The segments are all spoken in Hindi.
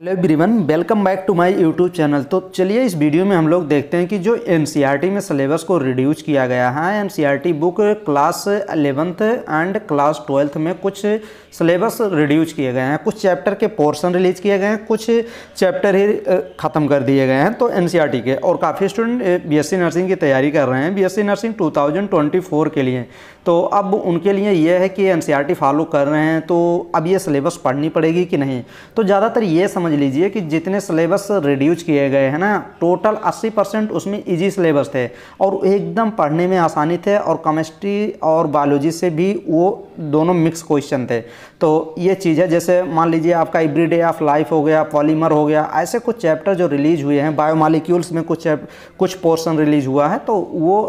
Hello everyone welcome back to my YouTube channel तो चलिए इस वीडियो में हम लोग देखते हैं कि जो एन में सिलेबस को रिड्यूस किया गया है an book class eleventh and class twelfth में कुछ सिलेबस रिड्यूस किए गए हैं, कुछ चैप्टर के पोर्शन रिलीज़ किए गए हैं, कुछ चैप्टर ही ख़त्म कर दिए गए हैं। तो एन के, और काफ़ी स्टूडेंट बीएससी नर्सिंग की तैयारी कर रहे हैं बीएससी नर्सिंग टू के लिए। तो अब उनके लिए यह है कि एन फॉलो कर रहे हैं तो अब ये सिलेबस पढ़नी पड़ेगी कि नहीं? तो ज़्यादातर ये समझ लीजिए कि जितने सिलेबस रिड्यूस किए गए हैं ना टोटल 80 परसेंट उसमें इजी सिलेबस थे और एकदम पढ़ने में आसानी थे और केमिस्ट्री और बायोलॉजी से भी वो दोनों मिक्स क्वेश्चन थे। तो ये चीज़ है, जैसे मान लीजिए आपका एवरीडे ऑफ़ लाइफ हो गया पॉलीमर हो गया, ऐसे कुछ चैप्टर जो रिलीज़ हुए हैं बायोमालिक्यूल्स में कुछ कुछ पोर्सन रिलीज़ हुआ है तो वो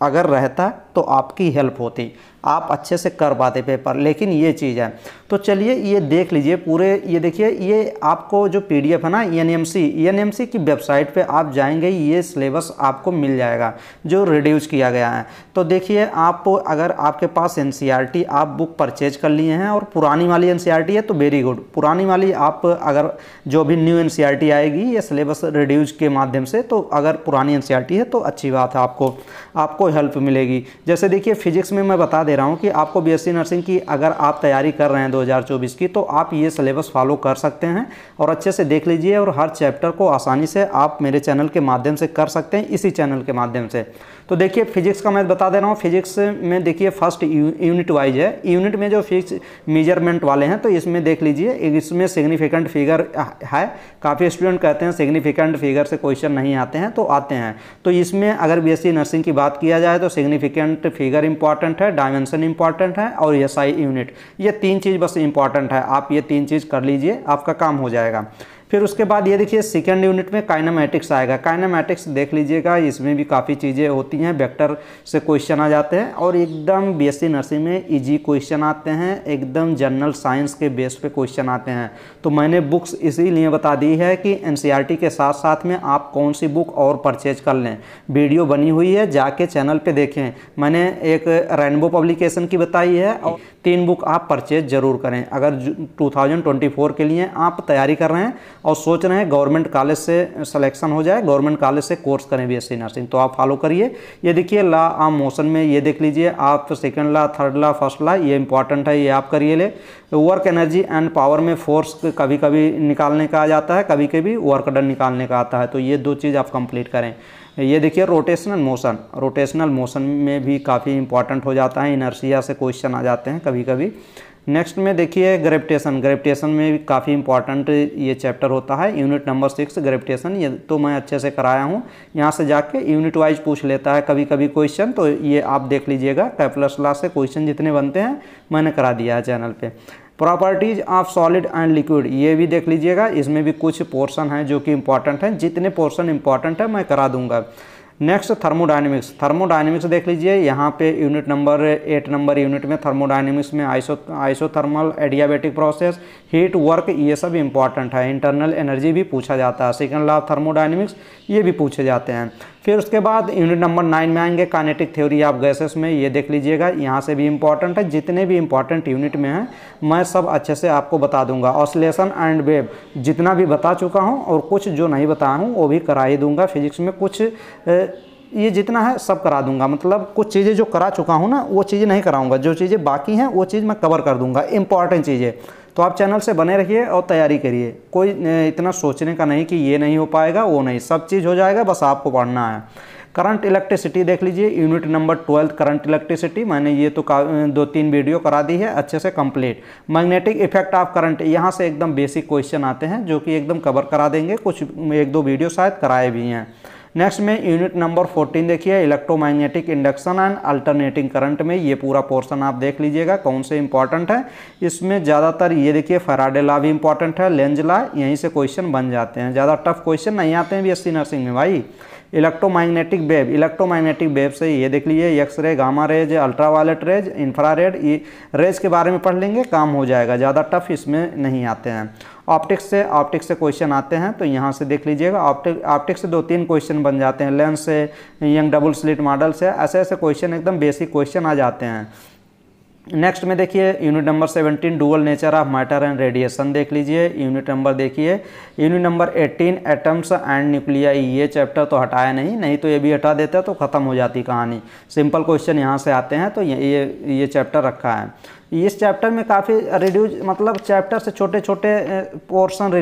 अगर रहता तो आपकी हेल्प होती। आप अच्छे से कर पाते पेपर लेकिन ये चीज़ है। तो चलिए ये देख लीजिए पूरे, ये देखिए, ये आपको जो पीडीएफ है ना N M C N M C की वेबसाइट पे आप जाएँगे, ये सिलेबस आपको मिल जाएगा, जो रिड्यूस किया गया है। तो देखिए, आप अगर आपके पास एन e आप बुक परचेज कर लिए हैं, और पुरानी वाली एन e है तो वेरी गुड पुरानी वाली आप अगर जो भी न्यू एन e आएगी, ये सिलेबस रिड्यूज के माध्यम से तो अगर पुरानी एन है तो अच्छी बात है आपको। आपको हेल्प मिलेगी। जैसे देखिए फिजिक्स में मैं बता दे रहा हूँ कि आपको बीएससी नर्सिंग की अगर आप तैयारी कर रहे हैं 2024 की तो आप ये सिलेबस फॉलो कर सकते हैं और अच्छे से देख लीजिए और हर चैप्टर को आसानी से आप मेरे चैनल के माध्यम से कर सकते हैं, इसी चैनल के माध्यम से। तो देखिए फिजिक्स का मैं बता दे रहा हूँ फिजिक्स में देखिए फ़र्स्ट यूनिट वाइज है। यूनिट में जो फिक्स मेज़रमेंट वाले हैं तो इसमें देख लीजिए, इसमें सिग्निफिकेंट फिगर है। काफ़ी स्टूडेंट कहते हैं सिग्निफिकेंट फिगर से क्वेश्चन नहीं आते हैं तो आते हैं। तो इसमें अगर बीएससी नर्सिंग की बात किया जाए तो सिग्निफिकेंट फिगर इंपॉर्टेंट है डायमेंशन इंपॉर्टेंट है और एस यूनिट ये तीन चीज़ बस इंपॉर्टेंट है। आप ये तीन चीज़ कर लीजिए, आपका काम हो जाएगा। फिर उसके बाद ये देखिए सेकेंड यूनिट में काइनामेटिक्स आएगा। काइनामेटिक्स देख लीजिएगा, इसमें भी काफ़ी चीज़ें होती हैं वेक्टर से क्वेश्चन आ जाते हैं और एकदम बीएससी नर्सिंग में इजी क्वेश्चन आते हैं, एकदम जनरल साइंस के बेस पे क्वेश्चन आते हैं। तो मैंने बुक्स इसीलिए बता दी है कि एन e के साथ साथ में आप कौन सी बुक और परचेज कर लें। वीडियो बनी हुई है, जाके चैनल पर देखें। मैंने एक रेनबो पब्लिकेशन की बताई है और तीन बुक आप परचेज ज़रूर करें। अगर 2024 के लिए आप तैयारी कर रहे हैं और सोच रहे हैं गवर्नमेंट कॉलेज से सिलेक्शन हो जाए, गवर्नमेंट कॉलेज से कोर्स करें बीएससी नर्सिंग तो आप फॉलो करिए। ये देखिए, ला, आम मोशन में ये देख लीजिए, आप सेकेंड ला थर्ड ला फ़र्स्ट ला, ये इंपॉर्टेंट है, ये आप करिए ले। वर्क एनर्जी एंड पावर में फोर्स कभी कभी निकालने का आ जाता है कभी कभी वर्क डन निकालने का आता है। तो ये दो चीज़ आप कंप्लीट करें। ये देखिए रोटेशनल मोशन रोटेशनल मोशन में भी काफ़ी इंपॉर्टेंट हो जाता है इनर्सिया से क्वेश्चन आ जाते हैं कभी कभी नेक्स्ट में देखिए ग्रेविटेशन। ग्रेविटेशन में भी काफ़ी इंपॉर्टेंट ये चैप्टर होता है। Unit number six gravitation. ये तो मैं अच्छे से कराया हूँ। यहाँ से जाके यूनिट वाइज पूछ लेता है कभी कभी क्वेश्चन तो ये आप देख लीजिएगा। कैपलस क्लास से क्वेश्चन जितने बनते हैं, मैंने करा दिया है चैनल पर properties of solid and liquid ये भी देख लीजिएगा। इसमें भी कुछ पोर्शन है जो कि इंपॉर्टेंट है। जितने पोर्शन इंपॉर्टेंट है, मैं करा दूँगा। नेक्स्ट थर्मोडाइनमिक्स थर्मोडाइनमिक्स देख लीजिए, यहाँ पे unit number eight number unit में थर्मोडाइनमिक्स में iso isothermal adiabatic process heat work ये सब इंपॉर्टेंट है। इंटरनल एनर्जी भी पूछा जाता है। सेकंड लॉ थर्मोडाइनमिक्स ये भी पूछे जाते हैं। फिर उसके बाद यूनिट नंबर नाइन में आएँगे कानेटिक थ्योरी ऑफ़ गैसेस में। ये देख लीजिएगा, यहाँ से भी इंपॉर्टेंट है, जितने भी इंपॉर्टेंट यूनिट में हैं, मैं सब अच्छे से आपको बता दूँगा। ऑसलेशन एंड वेब जितना भी बता चुका हूँ और कुछ जो नहीं बताया हूँ, वो भी करा ही दूँगा। फिजिक्स में कुछ ये जितना है, सब करा दूँगा। मतलब कुछ चीज़ें जो करा चुका हूँ ना, वो चीज़ें नहीं कराऊँगा। जो चीज़ें बाकी हैं, वो चीज़ मैं कवर कर दूँगा। इंपॉर्टेंट चीज़ें। तो आप चैनल से बने रहिए और तैयारी करिए। कोई इतना सोचने का नहीं कि ये नहीं हो पाएगा, वो नहीं। सब चीज़ हो जाएगा, बस आपको पढ़ना है। करंट इलेक्ट्रिसिटी देख लीजिए, unit number twelfth current electricity. मैंने ये तो दो तीन वीडियो करा दी है, अच्छे से complete. Magnetic effect of current, यहाँ से एकदम बेसिक क्वेश्चन आते हैं, जो कि एकदम कवर करा देंगे। कुछ, एक दो वीडियो शायद कराए भी हैं। नेक्स्ट में यूनिट नंबर 14 देखिए electromagnetic induction and alternating current में ये पूरा पोर्शन आप देख लीजिएगा, कौन से इंपॉर्टेंट है। इसमें ज़्यादातर ये देखिए फराडे भी इंपॉर्टेंट है लेंज यहीं से क्वेश्चन बन जाते हैं। ज़्यादा टफ क्वेश्चन नहीं आते हैं बीएससी नर्सिंग में भाई। इलेक्ट्रोमैग्नेटिक वेव इलेक्ट्रोमैग्नेटिक वेव से ये देख लीजिए X ray gamma rays ultraviolet rays infrared ये रेज के बारे में पढ़ लेंगे, काम हो जाएगा। ज़्यादा टफ इसमें नहीं आते हैं। ऑप्टिक्स से ऑप्टिक्स से क्वेश्चन आते हैं तो यहाँ से देख लीजिएगा ऑप्टिक ऑप्टिक्स से दो तीन क्वेश्चन बन जाते हैं लेंस से यंग डबल स्लिट मॉडल से ऐसे ऐसे क्वेश्चन एकदम बेसिक क्वेश्चन आ जाते हैं। नेक्स्ट में देखिए unit number 17 dual nature of matter and radiation देख लीजिए यूनिट नंबर देखिए unit number 18 atoms and nuclei ये चैप्टर तो हटाया नहीं नहीं तो ये भी हटा देता तो ख़त्म हो जाती कहानी। सिंपल क्वेश्चन यहाँ से आते हैं तो ये ये, ये चैप्टर रखा है। इस चैप्टर में काफ़ी रिड्यूज मतलब चैप्टर से छोटे छोटे पोर्शन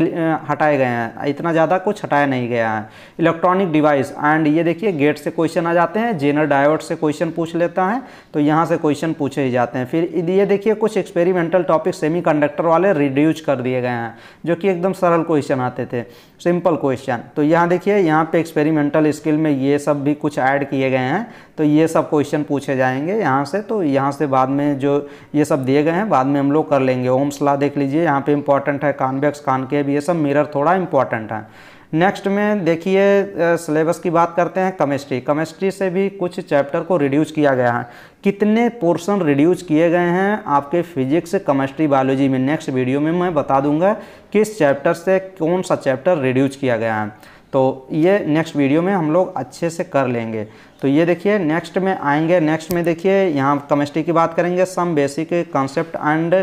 हटाए गए हैं। इतना ज़्यादा कुछ हटाया नहीं गया है। इलेक्ट्रॉनिक डिवाइस एंड ये देखिए गेट से क्वेश्चन आ जाते हैं जेनर डायोड से क्वेश्चन पूछ लेता है तो यहाँ से क्वेश्चन पूछे ही जाते हैं। फिर ये देखिए, कुछ एक्सपेरिमेंटल टॉपिक सेमी वाले रिड्यूज कर दिए गए हैं, जो कि एकदम सरल क्वेश्चन आते थे। सिंपल क्वेश्चन तो यहाँ देखिए, यहाँ पे एक्सपेरिमेंटल स्किल में ये सब भी कुछ ऐड किए गए हैं तो ये सब क्वेश्चन पूछे जाएँगे यहाँ से तो यहाँ से बाद में जो ये सब दिए गए हैं, बाद में हम लोग कर लेंगे। ओम सलाह देख लीजिए, यहाँ पे इंपॉर्टेंट है कानवेक्स कानकेव ये सब मिरर थोड़ा इंपॉर्टेंट है। नेक्स्ट में देखिए सिलेबस की बात करते हैं केमिस्ट्री केमिस्ट्री से भी कुछ चैप्टर को रिड्यूस किया गया है। कितने पोर्शन रिड्यूस किए गए हैं, आपके फिजिक्स केमिस्ट्री बायोलॉजी में? नेक्स्ट वीडियो में मैं बता दूँगा किस चैप्टर से कौन सा चैप्टर रिड्यूस किया गया है। तो ये नेक्स्ट वीडियो में हम लोग अच्छे से कर लेंगे। तो ये देखिए नेक्स्ट में आएँगे नेक्स्ट में देखिए, यहाँ केमिस्ट्री की बात करेंगे some basic concept and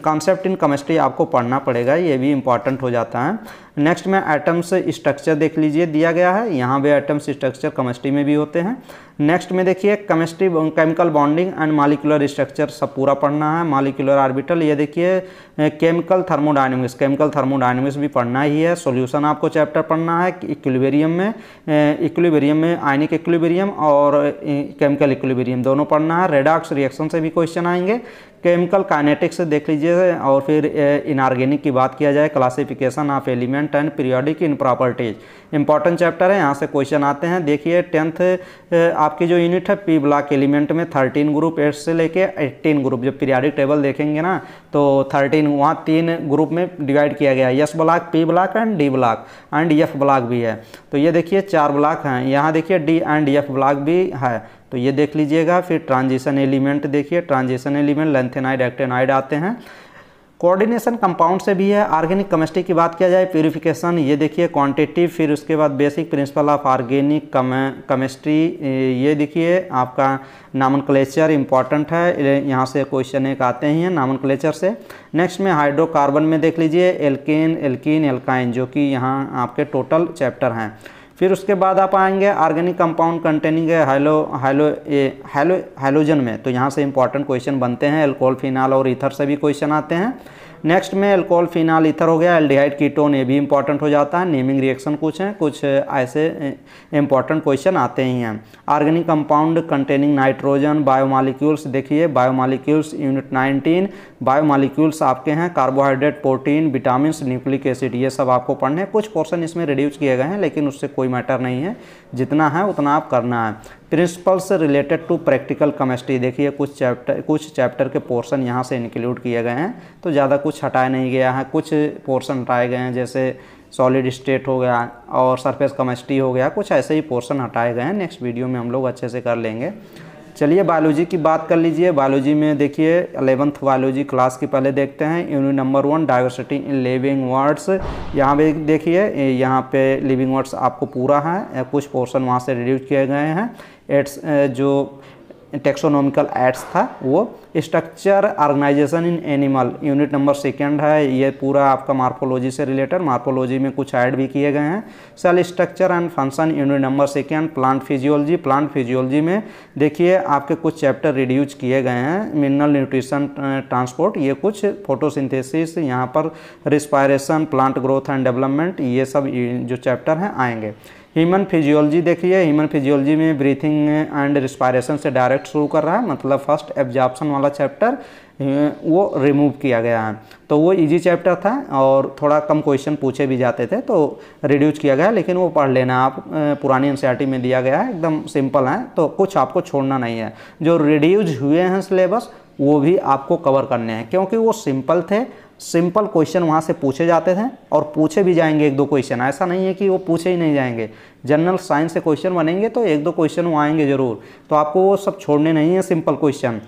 concept in chemistry आपको पढ़ना पड़ेगा, ये भी इंपॉर्टेंट हो जाता है। नेक्स्ट में एटम्स स्ट्रक्चर देख लीजिए, दिया गया है, यहाँ पे एटम्स स्ट्रक्चर केमिस्ट्री में भी होते हैं। नेक्स्ट में देखिए chemistry chemical bonding and molecular structure सब पूरा पढ़ना है मालिकुलर आर्बिटल ये देखिए केमिकल थर्मोडाइनमिक्स केमिकल थर्मोडाइनमिक्स भी पढ़ना ही है सॉल्यूशन आपको चैप्टर पढ़ना है इक्विलिबेरियम में इक्विलिबेरियम में आयनिक इक्विलिबेरियम और केमिकल इक्विलिब्रियम दोनों पढ़ना है। रेडॉक्स रिएक्शन से भी क्वेश्चन आएँगे। केमिकल काइनेटिक्स देख लीजिए और फिर इनऑर्गेनिक की बात किया जाए classification of element and periodic in properties important chapter है, यहाँ से क्वेश्चन आते हैं। देखिए टेंथ आपकी जो यूनिट है पी ब्लॉक एलिमेंट में थर्टीन ग्रुप एट से लेके एट्टीन ग्रुप जब पीरियाडिक टेबल देखेंगे ना तो थर्टीन वहाँ तीन ग्रुप में डिवाइड किया गया S block P block and D block and F block भी है। तो ये देखिए, चार ब्लॉक हैं। यहाँ देखिए डी एंड एफ़ ब्लॉक भी है। तो ये देख लीजिएगा, फिर ट्रांजिशन एलिमेंट देखिए ट्रांजिशन एलिमेंट लेंथेनाइड एक्टेनाइड आते हैं। कोऑर्डिनेशन कंपाउंड से भी है ऑर्गेनिक केमिस्ट्री की बात किया जाए प्यूरिफिकेशन ये देखिए क्वांटिटिव फिर उसके बाद basic principle of organic chemistry ये देखिए, आपका नामन क्लेचर इंपॉर्टेंट है यहाँ से क्वेश्चन एक आते ही हैं नामन क्लेचर से। नेक्स्ट में हाइड्रोकार्बन में देख लीजिए एल्केन एल्कीन एल्काइन जो कि यहाँ आपके टोटल चैप्टर हैं। फिर उसके बाद आप आएँगे organic compound containing halo halo halo halogen में। तो यहाँ से इंपॉर्टेंट क्वेश्चन बनते हैं एल्कोहल फिनाल और इथर से भी क्वेश्चन आते हैं। नेक्स्ट में अल्कोहल फिनाल इथर हो गया एल्डिहाइड कीटोन ये भी इंपॉर्टेंट हो जाता है। नेमिंग रिएक्शन कुछ हैं, कुछ ऐसे इंपॉर्टेंट क्वेश्चन आते ही हैं। Organic compound containing nitrogen biomolecules देखिए बायोमालिक्यूल्स यूनिट 19 बायोमालिक्यूल्स आपके हैं carbohydrate protein vitamin nucleic acid ये सब आपको पढ़ने हैं। कुछ पोर्सन इसमें रिड्यूस किए गए हैं, लेकिन उससे कोई मैटर नहीं है। जितना है, उतना आप करना है। Principles related to practical chemistry. देखिए, कुछ चैप्टर कुछ चैप्टर के पोर्शन यहाँ से इंक्लूड किए गए हैं तो ज़्यादा कुछ हटाया नहीं गया है। कुछ पोर्शन हटाए गए हैं, जैसे सॉलिड स्टेट हो गया और सरफेस केमिस्ट्री हो गया, कुछ ऐसे ही पोर्शन हटाए गए हैं। नेक्स्ट वीडियो में हम लोग अच्छे से कर लेंगे। चलिए, बायोलॉजी की बात कर लीजिए। बायोलॉजी में देखिए अलेवंथ बायोलॉजी क्लास की पहले देखते हैं। Unit number one, diversity in living words. यहाँ पे देखिए, यहाँ पे लिविंग वर्ड्स आपको पूरा है। कुछ पोर्शन वहाँ से रिड्यूस किए गए हैं। एड्स जो टेक्सोनॉमिकल एड्स था, वो structure organisation in animal unit number second है, ये पूरा आपका मार्फोलॉजी से रिलेटेड मार्फोलॉजी में कुछ ऐड भी किए गए हैं। Cell structure and function unit number second plant physiology plant physiology में देखिए, आपके कुछ चैप्टर रिड्यूज किए गए हैं। मिनरल न्यूट्रिशन ट्रांसपोर्ट ये कुछ फोटोसिंथेसिस यहाँ पर respiration plant growth and development ये सब जो चैप्टर हैं, आएँगे। ह्यूमन फिजियोलॉजी देखिए ह्यूमन फिजियोलॉजी में ब्रीथिंग एंड रिस्पायरेशन से डायरेक्ट शुरू कर रहा है मतलब फ़र्स्ट एब्जॉर्प्शन वाला चैप्टर वो रिमूव किया गया है। तो वो इजी चैप्टर था और थोड़ा कम क्वेश्चन पूछे भी जाते थे तो रिड्यूस किया गया, लेकिन वो पढ़ लेना, आप पुरानी एन में दिया गया है, एकदम सिंपल है तो कुछ आपको छोड़ना नहीं है। जो रिड्यूज हुए हैं सिलेबस वो भी आपको कवर करने हैं, क्योंकि वो सिंपल थे सिंपल क्वेश्चन वहाँ से पूछे जाते थे और पूछे भी जाएँगे एक दो क्वेश्चन। ऐसा नहीं है कि वो पूछे ही नहीं जाएँगे। जनरल साइंस से क्वेश्चन बनेंगे तो एक दो क्वेश्चन वो आएँगे ज़रूर। तो आपको वो सब छोड़ने नहीं है simple question.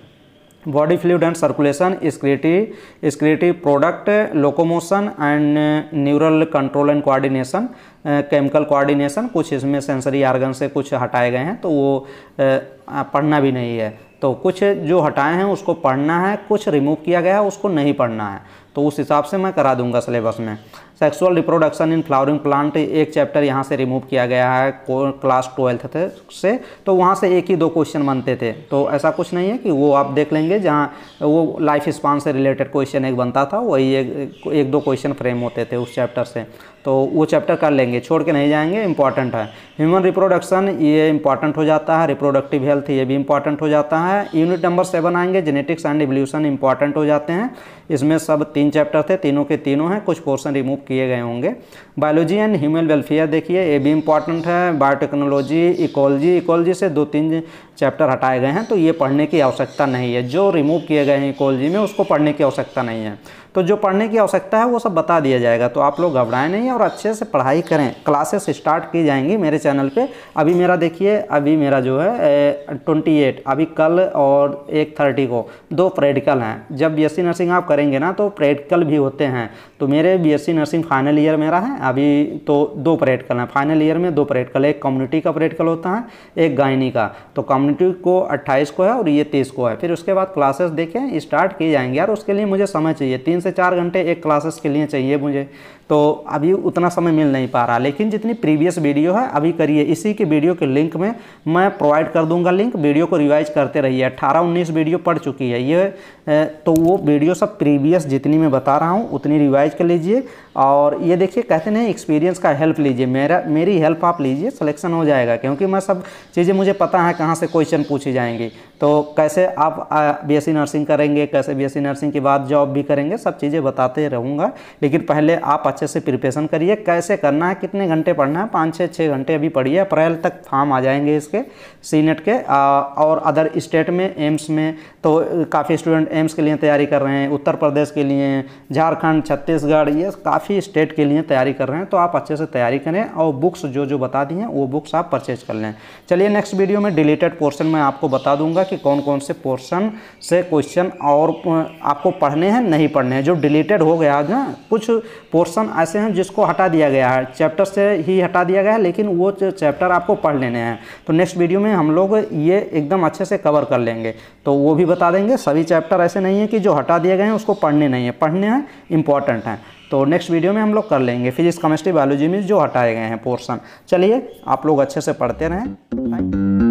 Body fluid and circulation, excretory excretory product, locomotion and neural control and coordination chemical coordination. कुछ इसमें सेंसरी आर्गन से कुछ हटाए गए हैं तो वो पढ़ना भी नहीं है। तो कुछ जो हटाए हैं उसको पढ़ना है कुछ रिमूव किया गया है उसको नहीं पढ़ना है। तो उस हिसाब से मैं करा दूँगा सिलेबस में। Sexual reproduction in flowering plant एक चैप्टर यहाँ से रिमूव किया गया है क्लास ट्वेल्थ से। तो वहाँ से एक ही दो क्वेश्चन बनते थे। तो ऐसा कुछ नहीं है कि वो आप देख लेंगे जहाँ वो लाइफ स्पान से रिलेटेड क्वेश्चन एक बनता था वही एक, एक दो क्वेश्चन फ्रेम होते थे उस चैप्टर से। तो वो चैप्टर कर लेंगे, छोड़ के नहीं जाएँगे इंपॉर्टेंट है। ह्यूमन रिप्रोडक्शन ये इंपॉर्टेंट हो जाता है रिप्रोडक्टिव हेल्थ ये भी इंपॉर्टेंट हो जाता है। यूनिट नंबर सेवन आएँगे जेनेटिक्स एंड एवोल्यूशन इंपॉर्टेंट हो जाते हैं। इसमें सब तीन चैप्टर थे, तीनों के तीनों हैं, कुछ पोर्सन रिमूव किए गए होंगे। बायोलॉजी एंड ह्यूमन वेलफेयर देखिए, ये भी इंपॉर्टेंट है। बायोटेक्नोलॉजी इकोलॉजी इकोलॉजी से दो तीन चैप्टर हटाए गए हैं तो ये पढ़ने की आवश्यकता नहीं है। जो रिमूव किए गए हैं इकोलॉजी में, उसको पढ़ने की आवश्यकता नहीं है। तो जो पढ़ने की आवश्यकता है, वो सब बता दिया जाएगा। तो आप लोग घबराएँ नहीं और अच्छे से पढ़ाई करें। क्लासेस स्टार्ट की जाएँगी मेरे चैनल पे। अभी मेरा देखिए, अभी मेरा जो है ट्वेंटी एट अभी कल और एक थर्टी को। दो प्रैक्टिकल हैं। जब बीएससी नर्सिंग आप करेंगे ना तो प्रैक्टिकल भी होते हैं। तो मेरे बीएससी नर्सिंग फाइनल ईयर मेरा है। अभी तो दो प्रैक्टिकल हैं। फाइनल ईयर में दो प्रैक्टिकल एक कम्युनिटी का प्रैक्टिकल होता है, एक गायनी का। तो कम्युनिटी को अट्ठाईस को है और ये तीस को है। फिर उसके बाद क्लासेस देखें स्टार्ट की जाएँगे यार, उसके लिए मुझे समय चाहिए। तीन से चार घंटे एक क्लासेस के लिए चाहिए मुझे। तो अभी उतना समय मिल नहीं पा रहा। लेकिन जितनी प्रीवियस वीडियो है, अभी करिए। इसी के वीडियो के लिंक में मैं प्रोवाइड कर दूँगा लिंक। वीडियो को रिवाइज करते रहिए। अट्ठारह उन्नीस वीडियो पढ़ चुकी है ये तो वो वीडियो सब प्रीवियस जितनी मैं बता रहा हूँ, उतनी रिवाइज कर लीजिए। और ये देखिए, कहते नहीं एक्सपीरियंस का हेल्प लीजिए। मेरा, मेरी हेल्प आप लीजिए सिलेक्शन हो जाएगा। क्योंकि मैं सब चीज़ें, मुझे पता है कहाँ से क्वेश्चन पूछी जाएँगी। तो कैसे आप बीएससी नर्सिंग करेंगे, कैसे बीएससी नर्सिंग के बाद जॉब भी करेंगे, सब चीज़ें बताते रहूँगा। लेकिन पहले आप अच्छे से प्रिपरेशन करिए, कैसे करना है, कितने घंटे पढ़ना है, पाँच छः छः घंटे अभी पढ़िए, अप्रैल तक फॉर्म आ जाएँगे इसके सी नेट के और अदर स्टेट में एम्स में तो काफ़ी स्टूडेंट एम्स के लिए तैयारी कर रहे हैं, उत्तर प्रदेश के लिए, झारखंड, छत्तीसगढ़, ये काफ़ी स्टेट के लिए तैयारी कर रहे हैं तो आप अच्छे से तैयारी करें, और बुक्स जो जो बता दी हैं, वो बुक्स आप परचेज कर लें। चलिए नेक्स्ट वीडियो में डिलीटेड पोर्सन मैं आपको बता दूँगा कि कौन कौन से पोर्शन से क्वेश्चन और आपको पढ़ने हैं, नहीं पढ़ने हैं, जो डिलीटेड हो गया ना कुछ पोर्शन ऐसे हैं जिसको हटा दिया गया है। चैप्टर से ही हटा दिया गया है, लेकिन वो चैप्टर आपको पढ़ लेने हैं। तो नेक्स्ट वीडियो में हम लोग ये एकदम अच्छे से कवर कर लेंगे। तो वो भी बता देंगे, सभी चैप्टर ऐसे नहीं है कि जो हटा दिए गए हैं, उसको पढ़ने नहीं है। पढ़ने हैं इंपॉर्टेंट हैं। तो नेक्स्ट वीडियो में हम लोग कर लेंगे फिजिक्स केमिस्ट्री बायोलॉजी में जो हटाए गए हैं पोर्सन चलिए, आप लोग अच्छे से पढ़ते रहें।